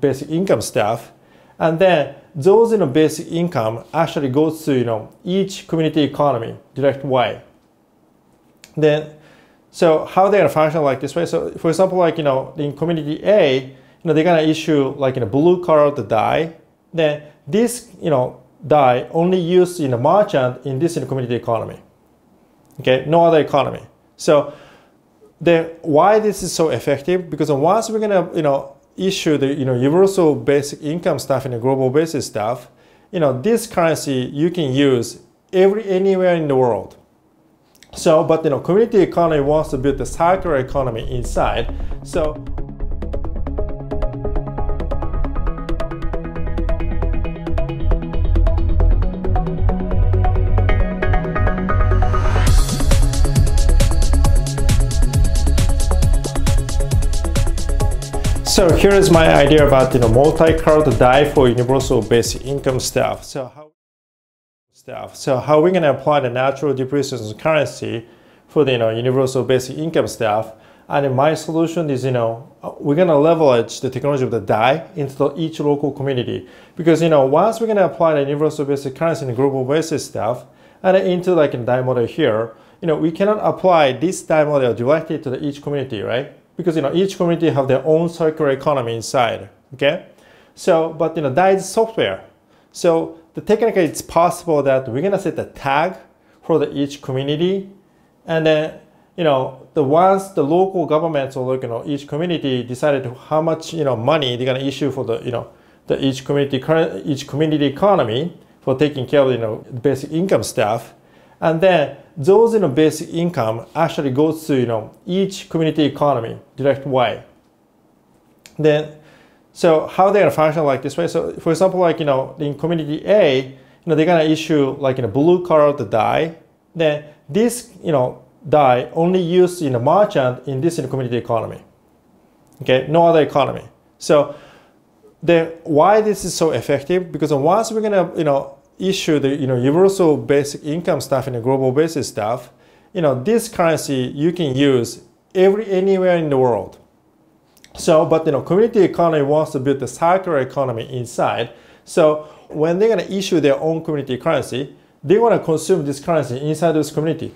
basic income stuff. And then those you know, basic income actually goes to you know, each community economy direct way. Then, so how they're gonna function like this way? So for example, like you know, in community A, you know, they're gonna issue like in a blue color the DAI. Then this you know DAI only used in a merchant in this in community economy. Okay, no other economy. So then why this is so effective? Because once we're gonna you know issue the you know universal basic income stuff and a global basis stuff, you know this currency you can use every anywhere in the world. So, but you know, community economy wants to build the circular economy inside. So So here is my idea about you know multi-card DAI for universal basic income stuff. So how stuff. So how we're gonna apply the natural depreciation currency for the you know universal basic income stuff. And my solution is you know we're gonna leverage the technology of the DAI into the, each local community because you know once we're gonna apply the universal basic currency in the global basis stuff and into like a DAI model here, you know we cannot apply this DAI model directly to the each community, right? Because you know each community have their own circular economy inside. Okay, so but you know that is software. So the technically it's possible that we're gonna set a tag for the each community, and then you know the once the local governments or you know each community decided how much you know money they're gonna issue for the you know the each community each community economy for taking care of you know basic income stuff, and then those you know, basic income actually goes to you know, each community economy direct way. Then, so how they're gonna function like this way? So for example, like you know, in community A, you know, they're gonna issue like in a blue color the DAI. Then this you know DAI only used in a merchant in this in community economy. Okay, no other economy. So then why this is so effective? Because once we're gonna you know issue the you know universal basic income stuff and the global basis stuff, you know this currency you can use every anywhere in the world. So, but you know, community economy wants to build the circular economy inside. So, when they're going to issue their own community currency, they want to consume this currency inside this community.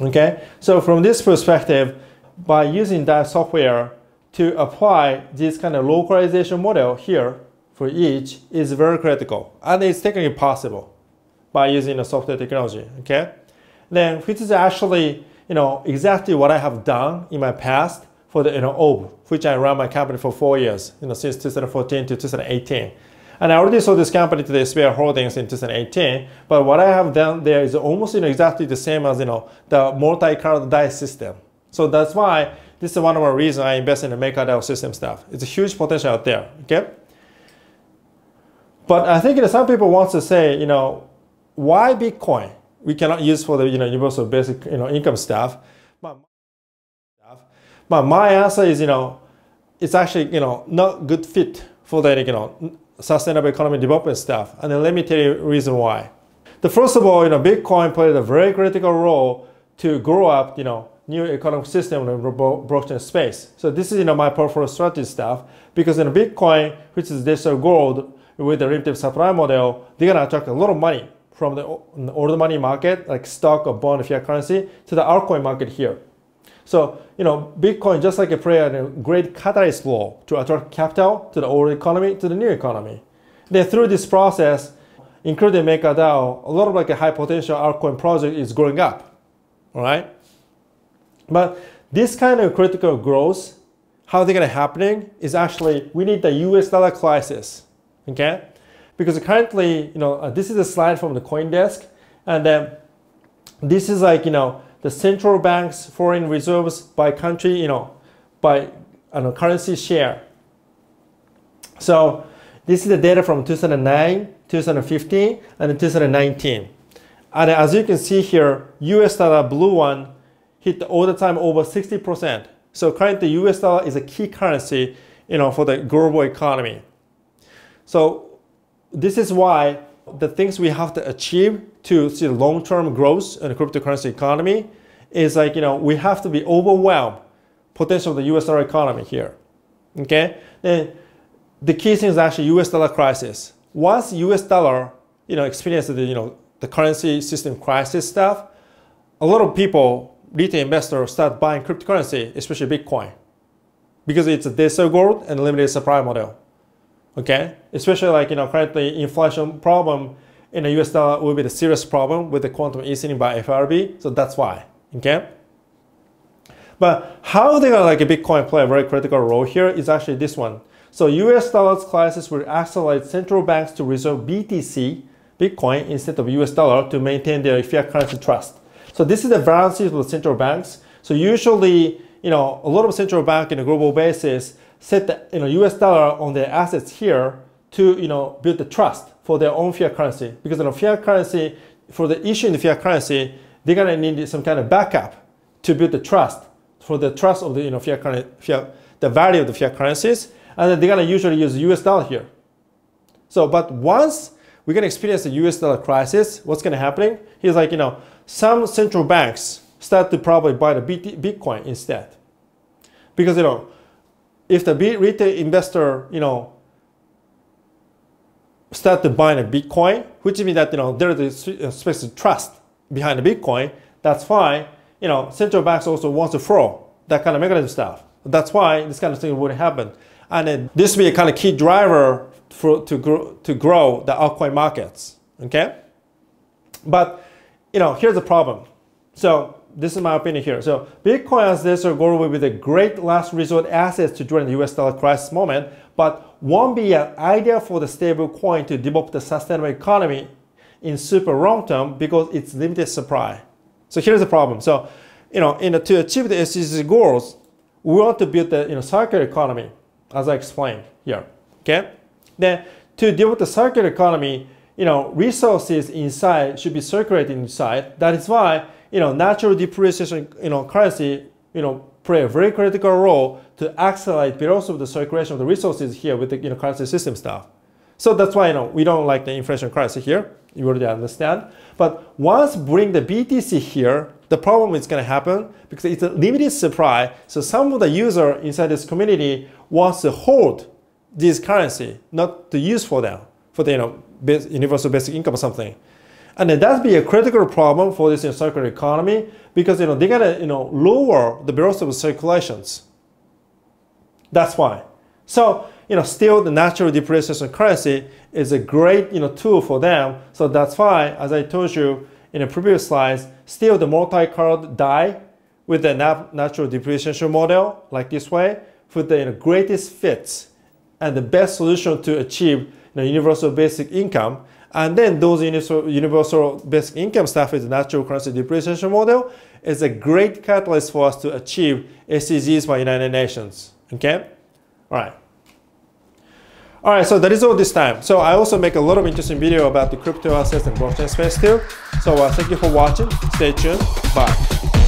Okay, so from this perspective, by using that software to apply this kind of localization model here, for each is very critical and it's technically possible by using the software technology okay? Then which is actually you know exactly what i have done in my past for the you know OB, which i ran my company for four years you know since 2014 to 2018 and i already sold this company to the SBI Holdings in 2018 but what i have done there is almost you know exactly the same as you know the multi-card DAI system. So that's why this is one of the reasons i invest in the MakerDAO system stuff. It's a huge potential out there okay but I think you know, some people want to say, you know, why Bitcoin? We cannot use for the you know universal basic you know income stuff. But, my answer is, you know, it's actually you know not good fit for the you know sustainable economy development stuff. And then let me tell you reason why. The first of all, you know, Bitcoin played a very critical role to grow up, you know, new economic system in the blockchain space. So this is you know my portfolio strategy stuff because in Bitcoin, which is digital gold, with the relative supply model, they're gonna attract a lot of money from the old money market, like stock or bond, fiat currency, to the altcoin market here. So, you know, Bitcoin, just like a player, a great catalyst role to attract capital to the old economy, to the new economy. Then through this process, including MakerDAO, a lot of like a high potential altcoin project is growing up, all right? But this kind of critical growth, how they're gonna happening is actually, we need the US dollar crisis okay? Because currently, you know, uh, this is a slide from the CoinDesk, and then this is like, you know, the central bank's foreign reserves by country, you know, by you know, currency share. So this is the data from 2009, 2015, and 2019. And as you can see here, US dollar blue one hit all the time over 60%. So currently US dollar is a key currency, you know, for the global economy. So this is why the things we have to achieve to see long-term growth in the cryptocurrency economy is like, you know, we have to be overwhelmed potential of the US dollar economy here. Okay? then the key thing is actually US dollar crisis. Once US dollar, you know, experiences the, you know, the currency system crisis stuff, a lot of people, retail investors start buying cryptocurrency, especially Bitcoin, because it's a desert gold and limited supply model. Okay, especially like you know currently inflation problem in the US dollar will be the serious problem with the quantum easing by FRB. So that's why. Okay. But how they gonna like a Bitcoin play a very critical role here is actually this one. So US dollars crisis will accelerate central banks to reserve BTC, Bitcoin, instead of US dollar to maintain their fiat currency trust. So this is the variances of the central banks. So usually, you know, a lot of central bank in a global basis set the you know, US dollar on their assets here to you know, build the trust for their own fiat currency. Because you know, fiat currency, for the issue in the fiat currency, they're gonna need some kind of backup to build the trust for the trust of the you know, fiat, currency, the value of the fiat currencies. And then they're gonna usually use US dollar here. So, but once we're gonna experience the US dollar crisis, what's gonna happen? He's like, you know, some central banks start to probably buy the Bitcoin instead. Because, you know, if the retail investor, you know, start to buy a Bitcoin, which means that, you know, there is a specific trust behind the Bitcoin, that's fine. You know, central banks also want to throw that kind of mechanism stuff. That's why this kind of thing would happen. And then this will be a kind of key driver for, to, grow, to grow the altcoin markets, okay? But, you know, here's the problem. So this is my opinion here. So Bitcoin as this or gold will be the great last resort asset to during the US dollar crisis moment, but won't be an idea for the stable coin to develop the sustainable economy in super long term because it's limited supply. So here's the problem. So, you know, in to achieve the SDG goals, we want to build the you know, circular economy, as I explained here. Okay? Then to develop the circular economy, you know, resources inside should be circulating inside. That is why you know, natural depreciation, you know, currency, you know, play a very critical role to accelerate, but also the circulation of the resources here with the you know, currency system stuff. So that's why you know, we don't like the inflation currency here. You already understand. But once bring the BTC here, the problem is going to happen because it's a limited supply. So some of the user inside this community wants to hold this currency, not to use for them, for the you know, universal basic income or something. And that's be a critical problem for this you know, circular economy because you know they gotta you know lower the velocity of circulations. That's why. So you know still the natural depreciation currency is a great you know tool for them. So that's why, as I told you in the previous slides, still the multi-card DAI with the natural depreciation model like this way for the you know, greatest fits and the best solution to achieve you know, universal basic income and then those universal, basic income stuff with natural currency depreciation model is a great catalyst for us to achieve SDGs by United Nations. Okay? All right. All right, so that is all this time. So I also make a lot of interesting video about the crypto assets and blockchain space too. So uh, thank you for watching. Stay tuned. Bye.